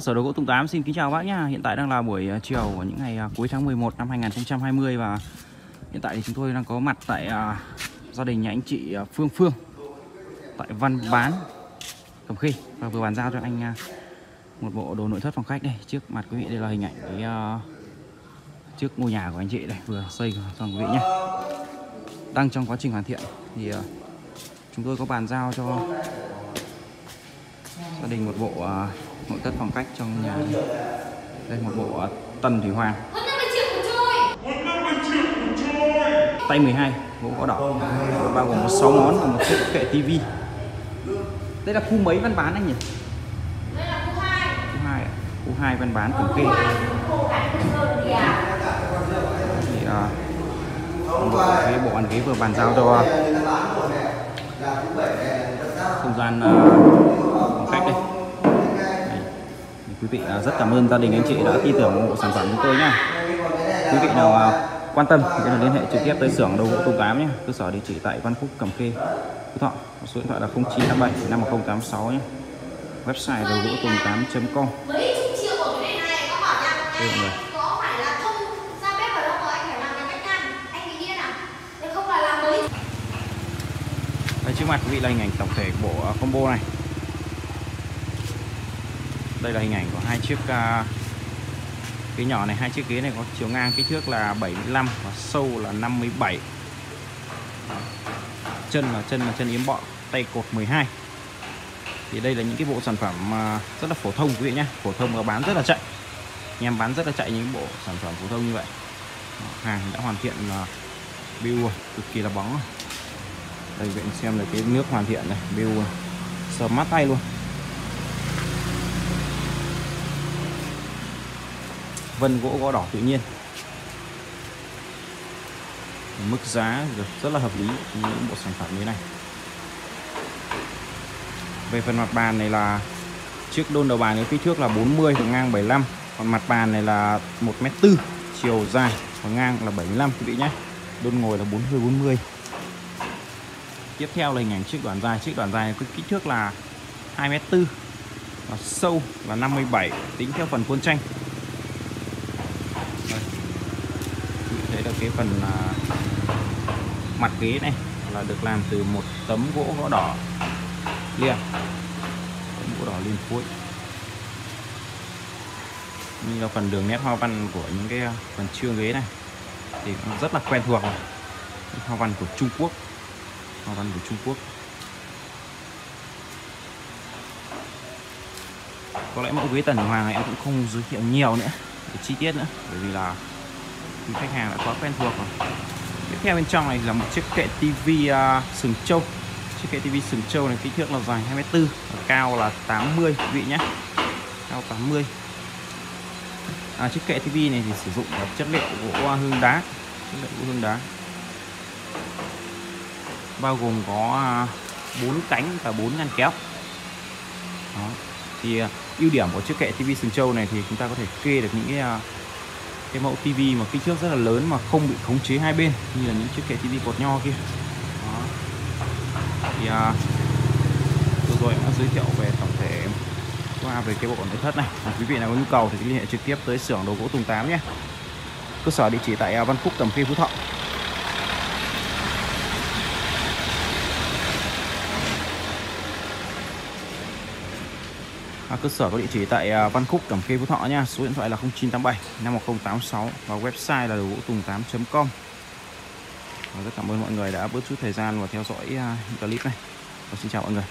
sở đồ gỗ Tùng tám xin kính chào bác nhá. Hiện tại đang là buổi à, chiều của những ngày à, cuối tháng 11 năm 2020 và hiện tại thì chúng tôi đang có mặt tại à, gia đình nhà anh chị Phương Phương tại Văn Bán Cẩm Khê và vừa bàn giao cho anh một bộ đồ nội thất phòng khách đây. Trước mặt quý vị đây là hình ảnh cái trước ngôi nhà của anh chị đây, vừa xây xong quý vị nhé. Đang trong quá trình hoàn thiện thì chúng tôi có bàn giao cho gia đình một bộ nội thất phòng khách trong nhà. Đây một bộ tần thủy hoàng. Hơn 50 triệu của tôi. Tay 12 gỗ gõ đỏ. Bao gồm có 6 món và một chiếc kệ tivi. Đây là khu mấy văn bán anh nhỉ? Đây là khu 2 khu 2 ạ. khu 2 văn bán sơn kìa. Thì à, cái bộ bàn ghế vừa bàn giao cho không gian à, phòng khách đây Đây. Quý vị à, rất cảm ơn gia đình anh chị đã tin tưởng ủng hộ sản phẩm chúng tôi nhé. quý vị nào à, quan tâm thì có thể liên hệ trực tiếp tới xưởng đầu gỗ Tùng tám nhé cơ sở địa chỉ tại Văn Phúc, Cẩm Khê, Phú Thọ số điện thoại là 0987 51086 nhé website đầu gỗ tùng 8.com Đây mọi người. Đây trước mặt quý vị là hình ảnh tổng thể của bộ combo này đây là hình ảnh của hai chiếc uh, cái nhỏ này hai chiếc ghế này có chiều ngang kích thước là 75 và sâu là 57 chân là chân là chân yếm bọ tay cột 12 thì đây là những cái bộ sản phẩm à, rất là phổ thông quý vị nhé. Phổ thông và bán rất là chạy. Anh em bán rất là chạy những bộ sản phẩm phổ thông như vậy. Hàng đã hoàn thiện là bill cực kỳ là bóng đây đây bạn xem là cái nước hoàn thiện này bill sờ mát tay luôn. Vân gỗ gõ đỏ tự nhiên. Mức giá rất là hợp lý những bộ sản phẩm như này. Về phần mặt bàn này là chiếc đôn đầu bàn cái kích thước là 40 và ngang 75 còn mặt bàn này là 1m4 chiều dài và ngang là 75 quý vị nhé. Đôn ngồi là 40 40 tiếp theo là hình ảnh chiếc đoàn dài. Chiếc đoàn dài có kích thước là 2m4 và sâu là 57 tính theo phần khuôn tranh đây. đấy là cái phần à, mặt ghế này là được làm từ một tấm gỗ gõ đỏ liền. Tấm gỗ đỏ liền cuối. Như là phần đường nét hoa văn của những cái à, phần chương ghế này thì cũng rất là quen thuộc rồi. Hoa văn của Trung Quốc. Hoa văn của Trung Quốc. Có lẽ mẫu ghế tần hoàng này em cũng không giới thiệu nhiều nữa chi tiết nữa. Bởi vì là khách hàng đã quá quen thuộc rồi. Tiếp theo bên trong này là một chiếc kệ tivi uh, à, sừng trâu. Chiếc kệ tivi sừng trâu này kích thước là dài 24 và cao là 80 quý vị nhé. Cao 80 à, chiếc kệ tivi này thì sử dụng chất liệu gỗ à, hương đá. Chất liệu gỗ hương đá. Bao gồm có à, bốn cánh và bốn ngăn kéo. Đó thì à, ưu điểm của chiếc kệ tivi sừng trâu này thì chúng ta có thể kê được những cái à, cái mẫu tivi mà kích thước rất là lớn mà không bị khống chế hai bên như là những chiếc kệ tivi cột nho kia. Đó. thì à, vừa rồi em đã giới thiệu về tổng thể qua về cái bộ nội thất này. À, quý vị nào có nhu cầu thì liên hệ trực tiếp tới xưởng đồ gỗ Tùng 8 nhé. Cơ sở địa chỉ tại à, Văn Phúc Tầm Khê Phú Thọ. À, cơ sở có địa chỉ tại à, Văn Khúc Cẩm Khê Phú Thọ nha. Số điện thoại là 0987 51086 và website là đồ gỗ tùng 8.com rất cảm ơn mọi người đã bớt chút thời gian và theo dõi à, clip này. Và xin chào mọi người.